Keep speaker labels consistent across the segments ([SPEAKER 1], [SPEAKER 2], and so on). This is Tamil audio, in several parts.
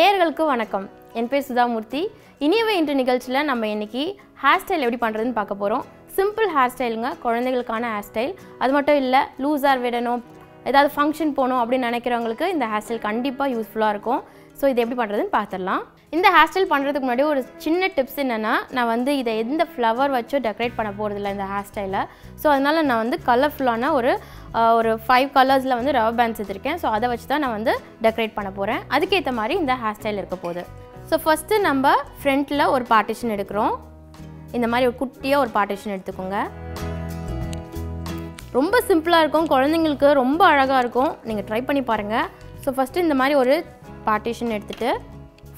[SPEAKER 1] நேயர்களுக்கு வணக்கம். என் பேர் சுதாமூர்த்தி. இனியவை இன்று நிகழ்ச்சியில் நம்ம இன்னைக்கு ஹேர் ஸ்டைல் எப்படி பண்ணுறதுன்னு பார்க்க போகிறோம் சிம்பிள் ஹேர் ஸ்டைலுங்க குழந்தைகளுக்கான ஹேர் ஸ்டைல் அது மட்டும் இல்லை லூஸ் விடணும் ஏதாவது ஃபங்க்ஷன் போகணும் அப்படின்னு நினைக்கிறவங்களுக்கு இந்த ஹேர் ஸ்டைல் கண்டிப்பாக யூஸ்ஃபுல்லாக இருக்கும். ஸோ இது எப்படி பண்ணுறதுன்னு பார்த்துடலாம். இந்த ஹேர் ஸ்டைல் பண்ணுறதுக்கு முன்னாடி ஒரு சின்ன டிப்ஸ் என்னென்னா நான் வந்து இதை எந்த ஃப்ளவர் வச்சு டெக்கரேட் பண்ண போகிறதில்ல இந்த ஹேர் ஸ்டைலை ஸோ அதனால் நான் வந்து கலர்ஃபுல்லான ஒரு ஒரு ஃபைவ் கலர்ஸில் வந்து ரவர் பேண்ட்ஸ் எடுத்திருக்கேன். ஸோ அதை வச்சு தான் நான் வந்து டெக்கரேட் பண்ண போகிறேன் அதுக்கேற்ற மாதிரி இந்த ஹேர் ஸ்டைல் இருக்க போகுது. ஸோ ஃபஸ்ட்டு நம்ம ஃப்ரண்ட்டில் ஒரு பார்ட்டிஷன் எடுக்கிறோம். இந்த மாதிரி ஒரு குட்டியாக ஒரு பார்ட்டிஷன் எடுத்துக்கோங்க. ரொம்ப சிம்பிளாக இருக்கும். குழந்தைங்களுக்கு ரொம்ப அழகாக இருக்கும். நீங்கள் ட்ரை பண்ணி பாருங்கள் ஸோ ஃபஸ்ட்டு இந்த மாதிரி ஒரு பார்ட்டிஷன் எடுத்துகிட்டு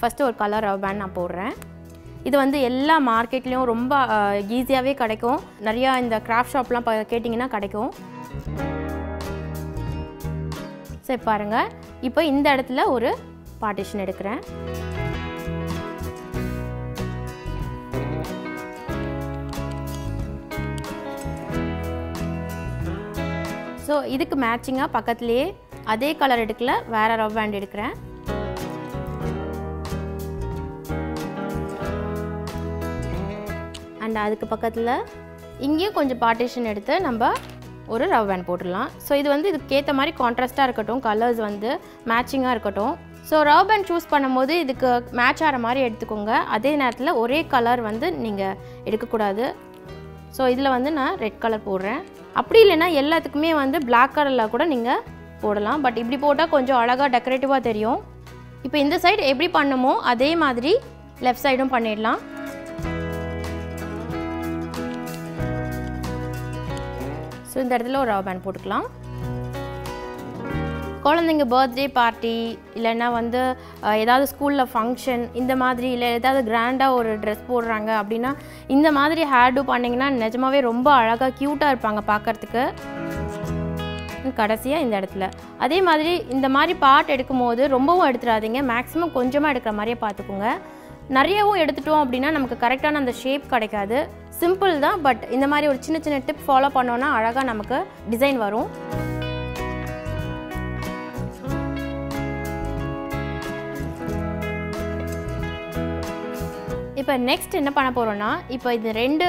[SPEAKER 1] ஃபஸ்ட்டு ஒரு கலர் ரவ் பேண்ட் நான் போடுறேன். இது வந்து எல்லா மார்க்கெட்லேயும் ரொம்ப ஈஸியாகவே கிடைக்கும். நிறையா இந்த கிராஃப்ட் ஷாப்லாம் ப கேட்டிங்கன்னா கிடைக்கும். சரி பாருங்கள் இப்போ இந்த இடத்துல ஒரு பார்ட்டிஷன் எடுக்கிறேன். ஸோ இதுக்கு மேட்சிங்காக பக்கத்துலேயே அதே கலர் எடுக்கல வேறு ரவ் பேண்ட் எடுக்கிறேன். அண்ட் அதுக்கு பக்கத்தில் இங்கேயும் கொஞ்சம் பார்ட்டிஷன் எடுத்து நம்ம ஒரு ரவ் வேன் போட்டுடலாம். ஸோ இது வந்து இதுக்கேற்ற மாதிரி கான்ட்ராஸ்ட்டாக இருக்கட்டும் கலர்ஸ் வந்து மேட்சிங்காக இருக்கட்டும். ஸோ ரவ் பேண்ட் சூஸ் பண்ணும்போது இதுக்கு மேட்ச் ஆகிற மாதிரி எடுத்துக்கோங்க. அதே நேரத்தில் ஒரே கலர் வந்து நீங்கள் எடுக்கக்கூடாது. ஸோ இதில் வந்து நான் ரெட் கலர் போடுறேன். அப்படி இல்லைன்னா எல்லாத்துக்குமே வந்து பிளாக் கலரில் கூட நீங்கள் போடலாம். பட் இப்படி போட்டால் கொஞ்சம் அழகாக டெக்கரேட்டிவாக தெரியும். இப்போ இந்த சைடு எப்படி பண்ணுமோ அதே மாதிரி லெஃப்ட் சைடும் பண்ணிடலாம். ஸோ இந்த இடத்துல ஒரு ரவர் பேண்ட் போட்டுக்கலாம். குழந்தைங்க பர்த்டே பார்ட்டி இல்லைன்னா வந்து ஏதாவது ஸ்கூலில் ஃபங்க்ஷன் இந்த மாதிரி இல்லை ஏதாவது கிராண்டாக ஒரு ட்ரெஸ் போடுறாங்க அப்படின்னா இந்த மாதிரி ஹேர்டு பண்ணிங்கன்னா நிஜமாவே ரொம்ப அழகாக க்யூட்டாக இருப்பாங்க பார்க்கறதுக்கு. கடைசியாக இந்த இடத்துல. அதே மாதிரி இந்த மாதிரி பார்ட் எடுக்கும்போது ரொம்பவும் எடுத்துடாதீங்க. மேக்ஸிமம் கொஞ்சமாக எடுக்கிற மாதிரியே பார்த்துக்குங்க. நிறையவும் எடுத்துட்டோம் அப்படின்னா நமக்கு கரெக்டான அந்த ஷேப் கிடைக்காது. சிம்பிள் தான் பட் இந்த மாதிரி ஒரு சின்ன சின்ன டிப் ஃபாலோ பண்ணோன்னா அழகாக நமக்கு டிசைன் வரும். இப்போ நெக்ஸ்ட் என்ன பண்ண போகிறோன்னா இப்போ இது ரெண்டு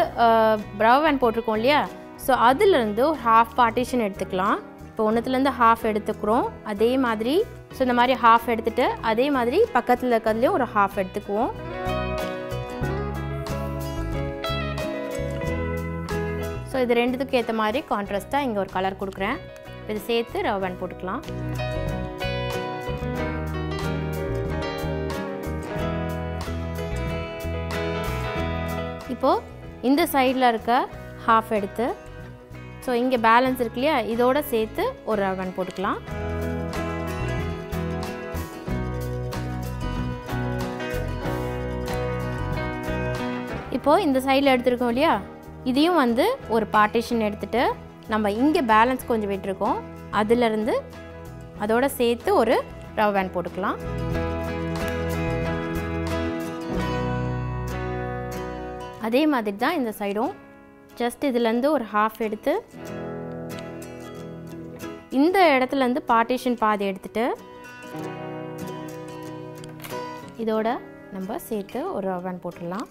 [SPEAKER 1] ப்ரவ் வேன் போட்டிருக்கோம் இல்லையா? ஸோ அதுலேருந்து ஒரு ஹாஃப் பார்ட்டிஷன் எடுத்துக்கலாம். இப்போ ஒன்றுத்துலேருந்து ஹாஃப் எடுத்துக்கிறோம். அதே மாதிரி ஸோ இந்த மாதிரி ஹாஃப் எடுத்துகிட்டு அதே மாதிரி பக்கத்தில் இருக்கிறதுலையும் ஒரு ஹாஃப் எடுத்துக்குவோம். ஸோ இது ரெண்டுத்துக்கும் ஏற்ற மாதிரி கான்ட்ராஸ்ட்டாக இங்கே ஒரு கலர் கொடுக்குறேன். இது சேர்த்து ரவன் போட்டுக்கலாம். இப்போது இந்த சைடில் இருக்க ஹாஃப் எடுத்து ஸோ இங்கே பேலன்ஸ் இருக்கு இல்லையா? இதோட சேர்த்து ஒரு ரவன் போட்டுக்கலாம். இப்போது இந்த சைடில் எடுத்துருக்கோம் இல்லையா? இதையும் வந்து ஒரு பார்ட்டிஷன் எடுத்துகிட்டு நம்ம இங்கே பேலன்ஸ் கொஞ்சம் விட்டுருக்கோம். அதுலேருந்து அதோட சேர்த்து ஒரு ரவ் போட்டுக்கலாம். அதே மாதிரி தான் இந்த சைடும் ஜஸ்ட் இதுலேருந்து ஒரு ஹாஃப் எடுத்து இந்த இடத்துலேருந்து பார்ட்டிஷன் பாதி எடுத்துட்டு இதோட நம்ம சேர்த்து ஒரு ரவன் போட்டுடலாம்.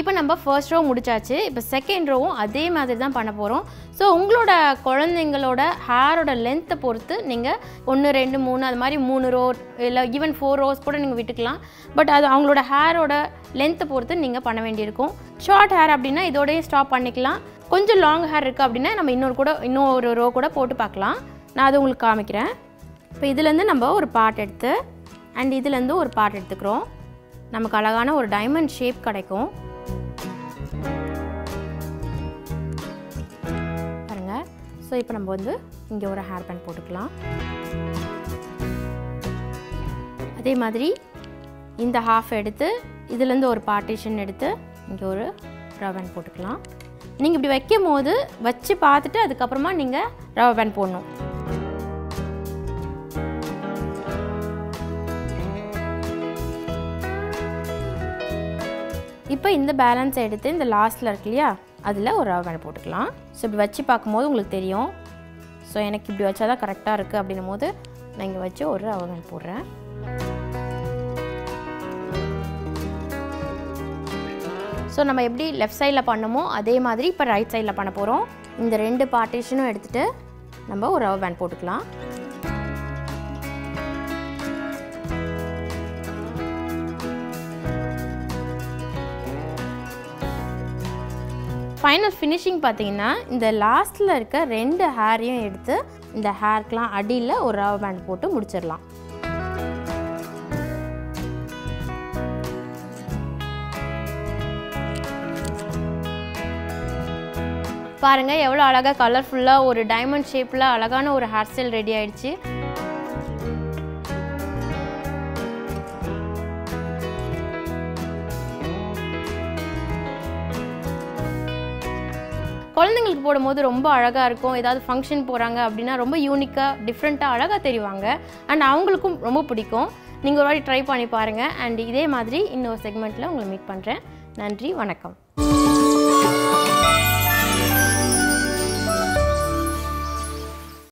[SPEAKER 1] இப்போ நம்ம ஃபர்ஸ்ட் ரோ முடிச்சாச்சு. இப்போ செகண்ட் ரோவும் அதே மாதிரி தான் பண்ண போகிறோம் ஸோ உங்களோட குழந்தைங்களோட ஹேரோட லென்த்தை பொறுத்து நீங்கள் ஒன்று ரெண்டு மூணு அது மாதிரி மூணு ரோ இல்லை ஈவன் ஃபோர் ரோஸ் கூட நீங்கள் விட்டுக்கலாம். பட் அது அவங்களோட ஹேரோட லென்த்தை பொறுத்து நீங்கள் பண்ண வேண்டியிருக்கும். ஷார்ட் ஹேர் அப்படின்னா இதோடய ஸ்டாப் பண்ணிக்கலாம். கொஞ்சம் லாங் ஹேர் இருக்குது அப்படின்னா நம்ம இன்னொரு கூட இன்னொரு ரோ கூட போட்டு பார்க்கலாம். நான் அது உங்களுக்கு காமிக்கிறேன். இப்போ இதுலேருந்து நம்ம ஒரு பார்ட் எடுத்து அண்ட் இதுலேருந்து ஒரு பார்ட் எடுத்துக்கிறோம். நமக்கு அழகான ஒரு டைமண்ட் ஷேப் கிடைக்கும். ஸோ இப்போ நம்ம வந்து இங்கே ஒரு ஹேர் பேண்ட் போட்டுக்கலாம். அதே மாதிரி இந்த ஹாஃப் எடுத்து இதுலேருந்து ஒரு பார்ட்டிஷன் எடுத்து இங்கே ஒரு ரவ் பேண்ட் போட்டுக்கலாம். நீங்கள் இப்படி வைக்கும் போது வச்சு பார்த்துட்டு அதுக்கப்புறமா நீங்கள் ரவ பேண்ட் போடணும். இப்போ இந்த பேலன்ஸ் எடுத்து இந்த லாஸ்ட்டில் இருக்கு இல்லையா அதில் ஒரு ரவை பேண்ட் போட்டுக்கலாம். ஸோ இப்படி வச்சு பார்க்கும்போது உங்களுக்கு தெரியும். ஸோ எனக்கு இப்படி வச்சா தான் கரெக்டாக இருக்குது அப்படின்னும் போது நான் இங்கே வச்சு ஒரு ரவை பேண்ட் போடுறேன். ஸோ நம்ம எப்படி லெஃப்ட் சைடில் பண்ணுமோ அதே மாதிரி இப்போ ரைட் சைடில் பண்ண போகிறோம் இந்த ரெண்டு பார்ட்டிஷனும் எடுத்துகிட்டு நம்ம ஒரு ரவை பேண்ட் போட்டுக்கலாம். ஃபைனல் ஃபினிஷிங் பார்த்தீங்கன்னா இந்த லாஸ்ட்டில் இருக்க ரெண்டு ஹேரையும் எடுத்து இந்த ஹேர்க்கெலாம் அடியில் ஒரு ரவர் பேண்ட் போட்டு முடிச்சிடலாம். பாருங்கள் எவ்வளோ அழகாக கலர்ஃபுல்லாக ஒரு டைமண்ட் ஷேப்பில் அழகான ஒரு ஹேர் ஸ்டைல் ரெடி ஆயிடுச்சு. குழந்தைங்களுக்கு போடும்போது ரொம்ப அழகாக இருக்கும். ஏதாவது ஃபங்க்ஷன் போகிறாங்க அப்படின்னா ரொம்ப யூனிக்காக டிஃப்ரெண்ட்டாக அழகாக தெரிவாங்க. அண்ட் அவங்களுக்கும் ரொம்ப பிடிக்கும். நீங்கள் ஒரு வாட்டி ட்ரை பண்ணி பாருங்கள் அண்ட் இதே மாதிரி இன்னொரு செக்மெண்ட்டில் உங்களை மீட் பண்ணுறேன் நன்றி வணக்கம்.